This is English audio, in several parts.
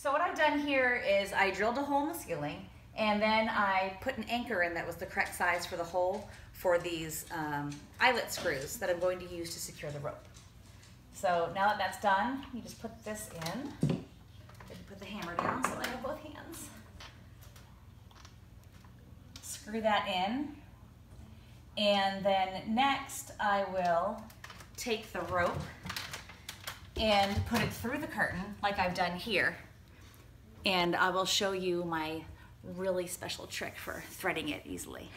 So what I've done here is I drilled a hole in the ceiling and then I put an anchor in that was the correct size for the hole for these um, eyelet screws that I'm going to use to secure the rope. So now that that's done, you just put this in. Put the hammer down so I have both hands. Screw that in. And then next I will take the rope and put it through the curtain like I've done here. And I will show you my really special trick for threading it easily.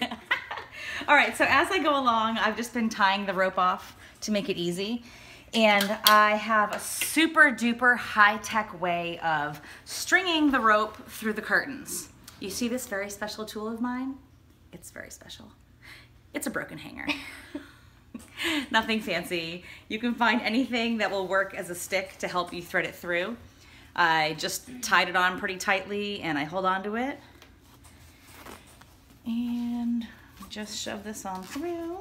All right, so as I go along, I've just been tying the rope off to make it easy. And I have a super duper high-tech way of stringing the rope through the curtains. You see this very special tool of mine? It's very special. It's a broken hanger. Nothing fancy. You can find anything that will work as a stick to help you thread it through. I just tied it on pretty tightly and I hold on to it. And just shove this on through.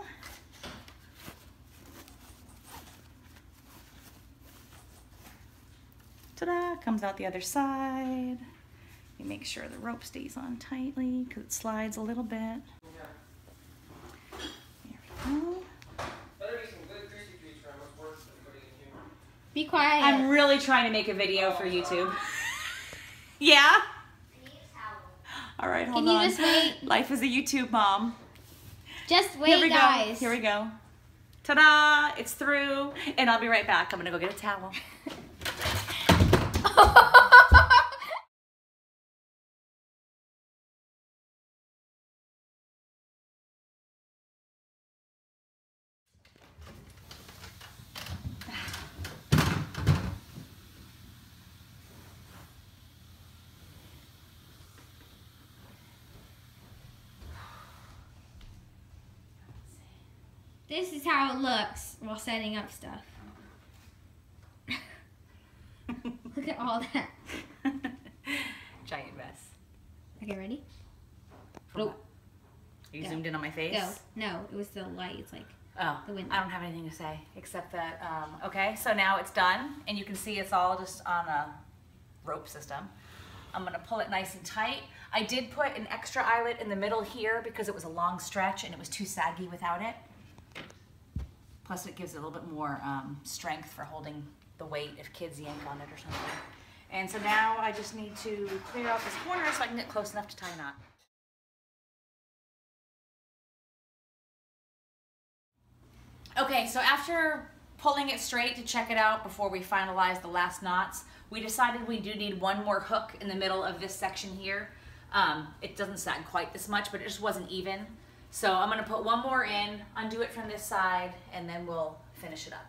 Ta-da, comes out the other side. You make sure the rope stays on tightly because it slides a little bit. There we go. Be quiet. I'm really trying to make a video for YouTube. yeah? All right, hold Can you on. just wait? Life as a YouTube mom. Just wait, Here we guys. go. Here we go. Ta-da! It's through, and I'll be right back. I'm gonna go get a towel. This is how it looks while setting up stuff. Look at all that. Giant mess. Okay, ready? Are you Go. zoomed in on my face? Go. No, it was the light. It's like, Oh, The window. I don't have anything to say except that, um, okay, so now it's done and you can see it's all just on a rope system. I'm gonna pull it nice and tight. I did put an extra eyelet in the middle here because it was a long stretch and it was too saggy without it. Plus it gives it a little bit more um, strength for holding the weight if kids yank on it or something. And so now I just need to clear out this corner so I can get close enough to tie a knot. Okay, so after pulling it straight to check it out before we finalize the last knots, we decided we do need one more hook in the middle of this section here. Um, it doesn't sag quite this much, but it just wasn't even. So I'm gonna put one more in, undo it from this side, and then we'll finish it up.